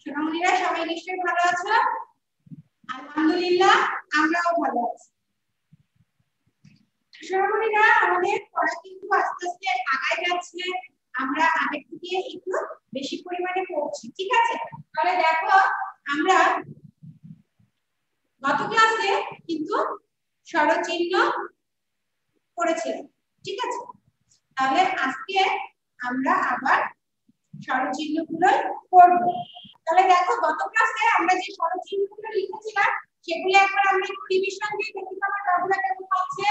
সোনামণিরা সবাই নিশ্চয়ই ভালো আছো? আলহামদুলিল্লাহ, আমরাও ভালো আছি। সোনামণিরা আমাদের পড়া কিন্তু আস্তে আস্তে আগায় যাচ্ছে। আমরা আগের থেকে একটু বেশি পরিমাণে পড়ছি, ঠিক আছে? তাহলে দেখো, আমরা গত ক্লাসে কিন্তু স্বরচিহ্ন পড়েছিলাম, ঠিক আছে? তাহলে আজকে আমরা আবার স্বরচিহ্নগুলো করব তাহলে দেখো, গত ক্লাসে আমরা যে স্বরচিহ্নগুলো লিখেছিলাম, সেগুলো একবার আমরা একটু রিভিশন দিয়ে দেখি আমার বাবুরা কেমন পাচ্ছে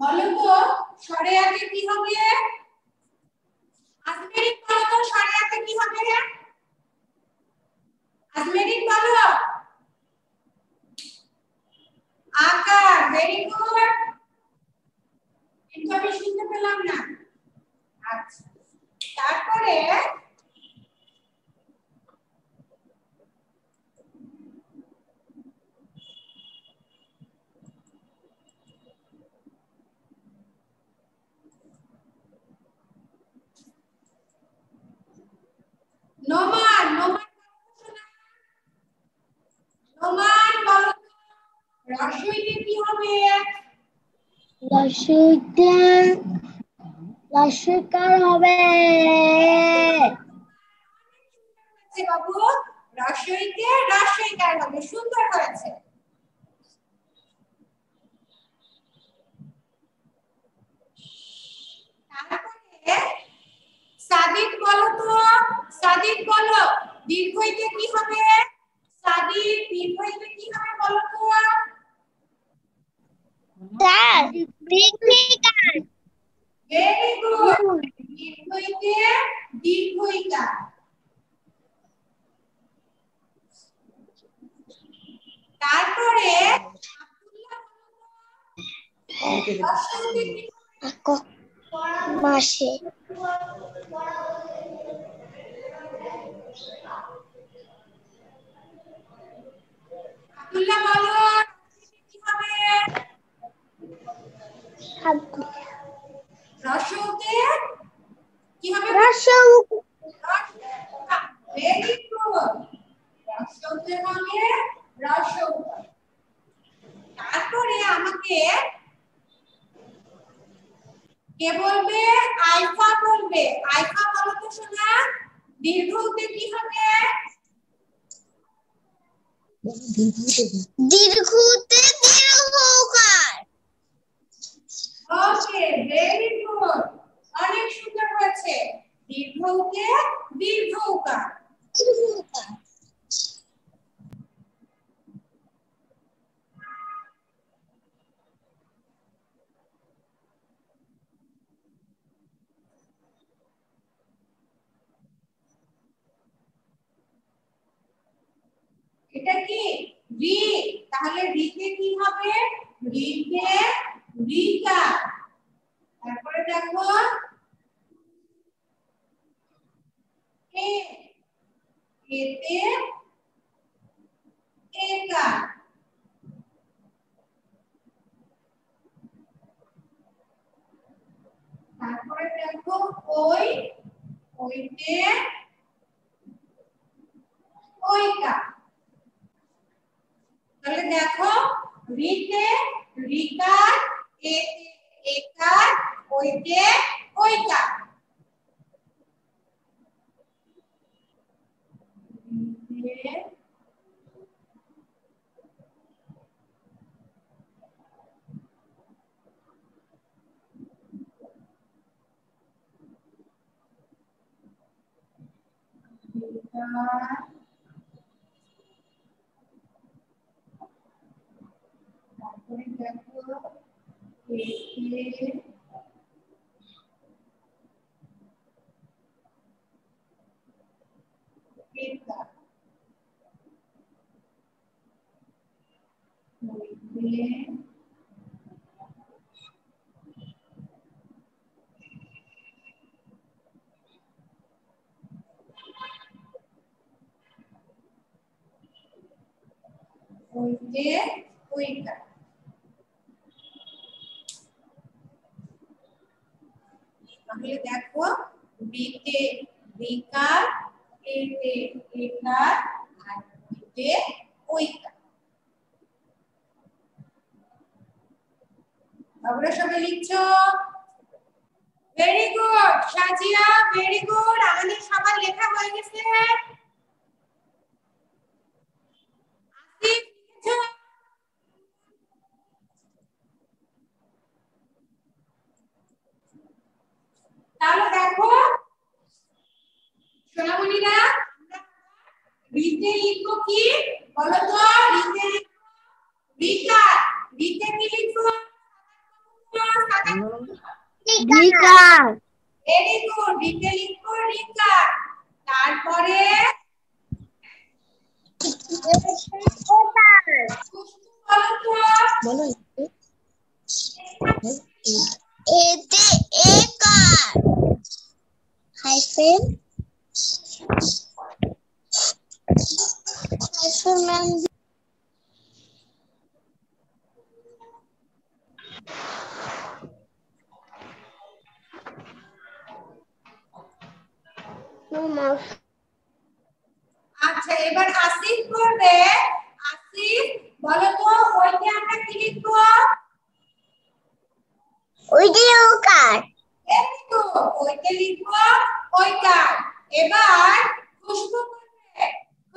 বলো তো স্বরে আগে কি হবে? বলো তো স্বরে আগে কি হবে? বলো। আকার ভেরি গুড কিন্তু আমি শুনতে পেলাম না। আচ্ছা। তারপরে নোমান নোমান নোমান বলো তো, রসইতে কি হবে? রসইতে রসইকার হবে? হয়েছে বাবু রসইতে রসইকার হবে? সুন্দর হয়েছে। সাদিক বলো তো সাদিক বলো দীর্ঘইতে কি হবে? সাদিক দীর্ঘইতে কি হবে বলো তো? স্যার দীর্ঘিকার ভেরি গুড দীর্ঘইতে দীর্ঘইকার তারপরে মাসে আব্দুল্লাহ বলো রসইতে কি হবে রসৌতে কি হবে রসৌ ভেরি গুড রসৌতে হবে রসৌতা তারপরে আমাকে কে বলবে বলবে আইফা বলো তো শোনা দীর্ঘতে কি হবে? দীর্ঘ উতে দীর্ঘ দীর্ঘকার ওকে ভেরি গুড অনেক সুন্দর হয়েছে। দীর্ঘতে দীর্ঘকার দীর্ঘকার এটা কি রি তাহলে রিতে কি হবে রিতে রিকা তারপরে দেখো এ এতে একা তারপরে দেখো ওই ওইতে ওইকা তাহলে দেখো রিতে রিকার এতে একার ওইতে ওইকা রিতে রিকার देखेंगे Thank you. Oye, cuica. তাহলে দেখো বিতে বিকার এতে একার আর ওইতে ওইকার তোমরা সবাই লিখছো? Very good Sajiya very good আমাদের সবার লেখা হয়ে গেছে। আসিফ, লিখেছো তাহলে দেখো সোনামণিরা আমরা রিতে লিখব কি? বলো তো রিতে লিখব রিকা রিতে কি লিখব? বিকার ভেরি গুড রিতে লিখব রিকা তারপরে বলো এতে একার। হাইফেন ম্যাম আচ্ছা এবার আসিফ করবে। আসিফ বলো তো ওইটা আমরা কি লিখব? ওই যে ওকার Very good. ওইটা লিখব ওইকার এবার খুশবু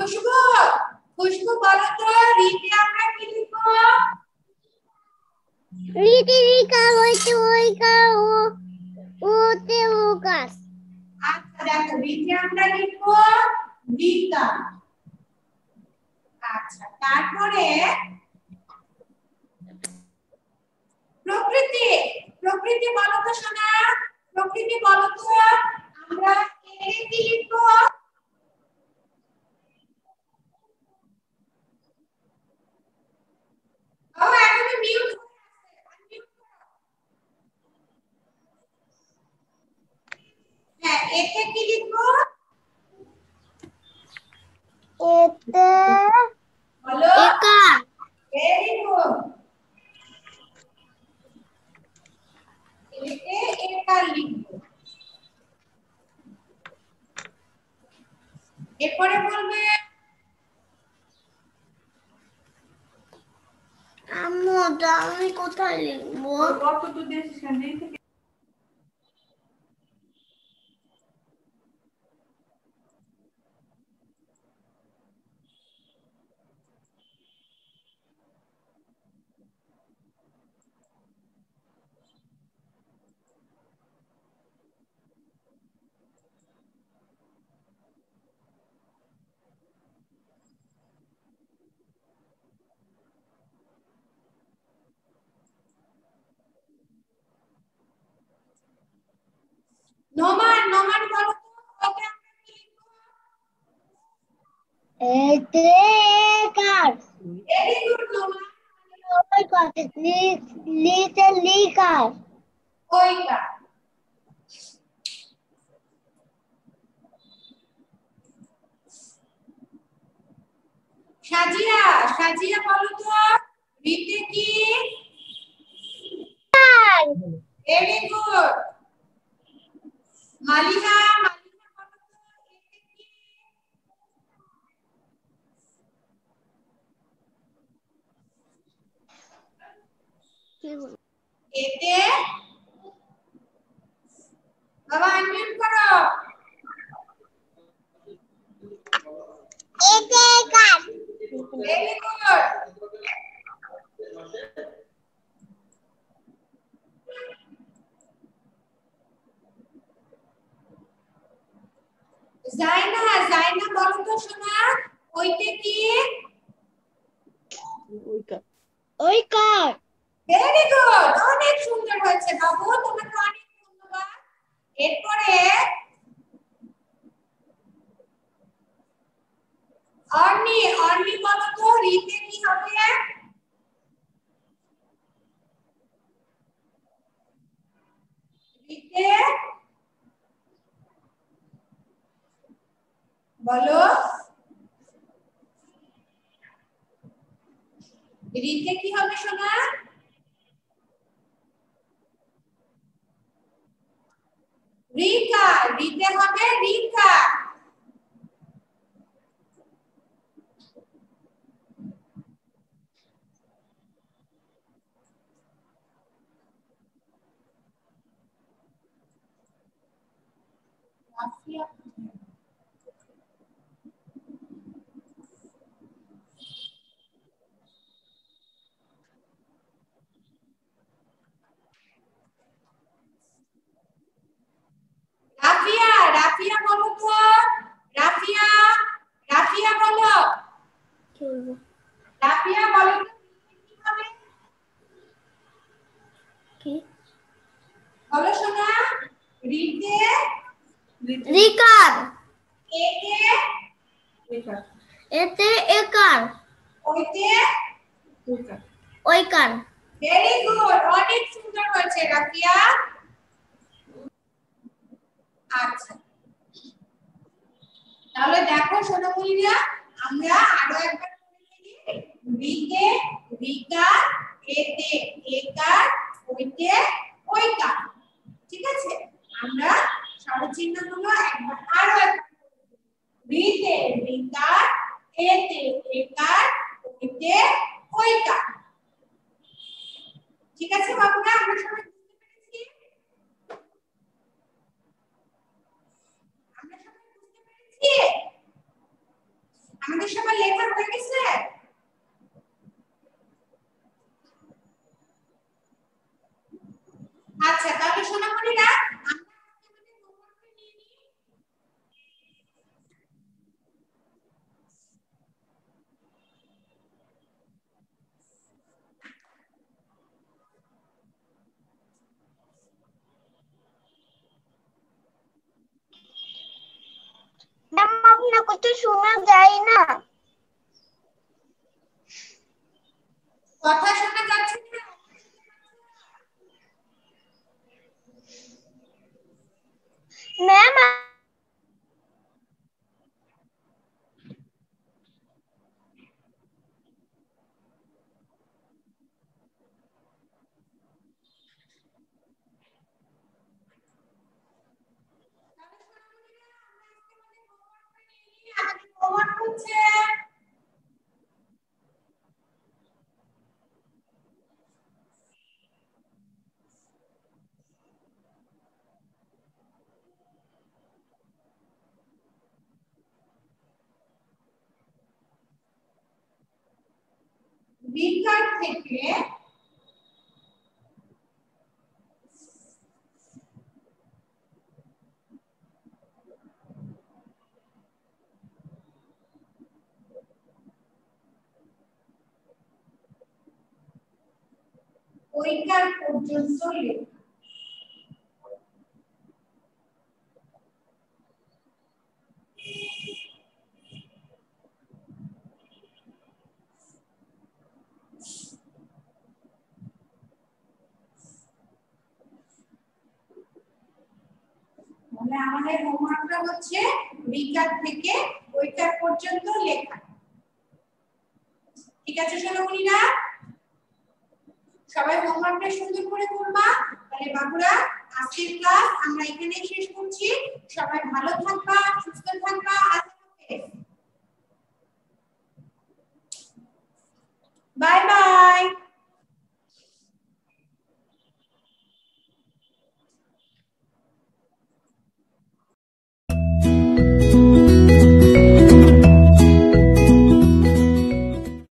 খুশবু খুশবু বলো তো রিতে আমরা কি লিখব? রিতে রিকার ওইতে ওইকার ও ওতে ওকার আচ্ছা দেখো রিতে আমরা লিখব রিকা আচ্ছা তারপরে প্রকৃতি প্রকৃতি বলো তো শোনা প্রকৃতি বলো তো আমরা এর কি লিখব ও এখনও মিউট হ্যাঁ এতে কি লিখব এতে বলো একার ভেরি গুড এতে একার লিখব এরপরে বলবে আম্মু আমি কোথায় লিখব গল্প তো দিয়েছিস কেন এই থেকে নোমান নোমান বলো তো ওকে আমরা কি লিখব এতে একার ভেরি গুড নোমান ওই কথা লিতে লিকার ওইটা সাজিয়া সাজিয়া বলো তো রিতে কি ভেরি গুড মালিহা মালিহা বলো তো এতে কি এতে বাবা আনমিউট করো এতে একার ভেরি গুড জাইনা জাইনা বলো তো শোনা ওইতে কি? ওইটা। ওইকার ভেরি গুড অনেক সুন্দর হয়েছে বাবু তোমাকে অনেক ধন্যবাদ। এরপরে অর্নি অর্নি বলো তো রিতে কি হবে রিতে বলো। রিতে কি হবে সোনা? রিকা রিতে হবে রিকা রাফিয়া রাফিয়া রাফিয়া বলো তো রাফিয়া রাফিয়া বলো কি বলব রাফিয়া বলো তো কি হবে কি বলো শোনা রিতে রিকার এতে রেখা এতে একার। ওইতে? ওইকার। ভেরি গুড অনেক সুন্দর হয়েছে রাফিয়া। আচ্ছা। তাহলে দেখো সোনামণিরা আমরা আরও একবার রিকা এতে একার ওইতে ওইকার। ঠিক আছে? আমরা স্বরচিহ্নগুলো একবার আরও একবার। রিতে রিকার এতে একার ওইতে ওইকার ঠিক আছে? es una gallina. বিকার থেকে ওইকার পর্যন্ত লেখা তাহলে আমাদের হোমওয়ার্কটা হচ্ছে বিকার থেকে ওইকার পর্যন্ত লেখা। ঠিক আছে সোনামণিরা? সবাই হোমওয়ার্কটা সুন্দর করে করবা। তাহলে বাবুরা, আজকের ক্লাস আমরা এখানেই শেষ করছি। সবাই ভালো থাকবা, সুস্থ থাকবা বাই বাই